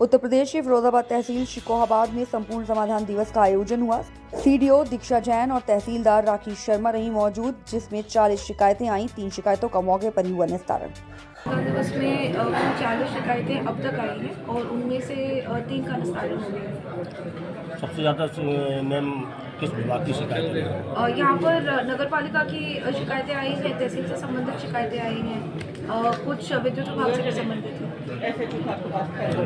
उत्तर प्रदेश के फिरोजाबाद तहसील शिकोहाबाद में संपूर्ण समाधान दिवस का आयोजन हुआ। सीडीओ दीक्षा जैन और तहसीलदार राकेश शर्मा रही मौजूद जिसमें 40 शिकायतें आई। तीन शिकायतों का मौके पर ही हुआ निस्तारण। दिवस में कुल चालीस शिकायतें अब तक आई हैं और उनमें से तीन का निस्तारण हो गया सबसे ज़्यादा मैम किस विभाग की शिकायत यहाँ पर नगर पालिका की शिकायतें आई हैं तहसील से संबंधित शिकायतें आई हैं। कुछ विद्युत विभाग से संबंधित हैं। Essa é de papo, pastel.